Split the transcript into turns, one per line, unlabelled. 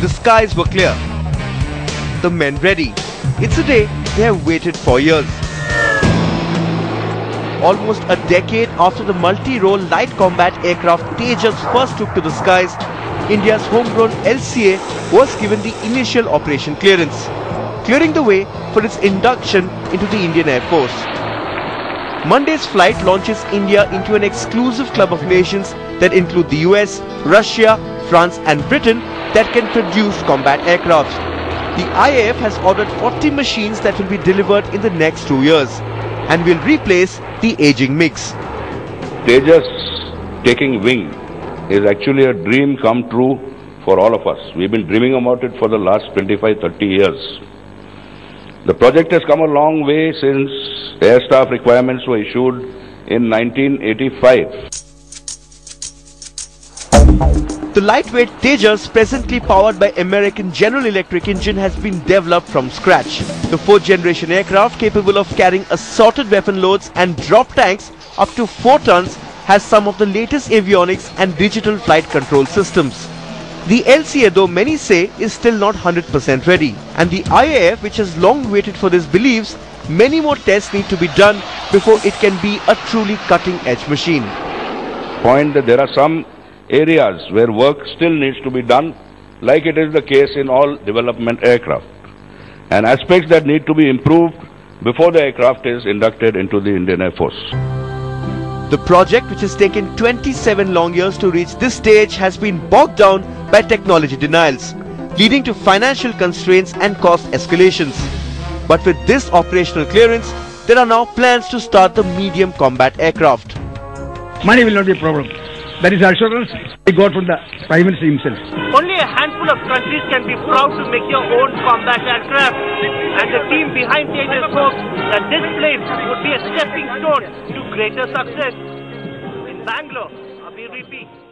The skies were clear. The men ready. It's a day they have waited for years. Almost a decade after the multi-role light combat aircraft Tejas first took to the skies, India's homegrown LCA was given the initial operation clearance, clearing the way for its induction into the Indian Air Force. Monday's flight launches India into an exclusive club of nations that include the US, Russia, France and Britain that can produce combat aircraft. The IAF has ordered 40 machines that will be delivered in the next two years and will replace the aging MiGs.
Tejas taking wing is actually a dream come true for all of us. We've been dreaming about it for the last 25, 30 years. The project has come a long way since air staff requirements were issued in 1985.
The lightweight Tejas, presently powered by American General Electric engine, has been developed from scratch. The fourth generation aircraft, capable of carrying assorted weapon loads and drop tanks up to 4 tons, has some of the latest avionics and digital flight control systems. The LCA, though many say, is still not 100% ready. And the IAF, which has long waited for this, believes many more tests need to be done before it can be a truly cutting-edge machine.
Point that there are some areas where work still needs to be done, like it is the case in all development aircraft, and aspects that need to be improved before the aircraft is inducted into the Indian Air Force.
The project, which has taken 27 long years to reach this stage, has been bogged down by technology denials, leading to financial constraints and cost escalations. But with this operational clearance, there are now plans to start the medium combat aircraft.
Money will not be a problem. That is assurance we got from the Prime Minister himself.
Only a handful of countries can be proud to make your own combat aircraft. And the team behind Tejas hopes that this plane would be a stepping stone to greater success. In Bangalore, Abhi VP.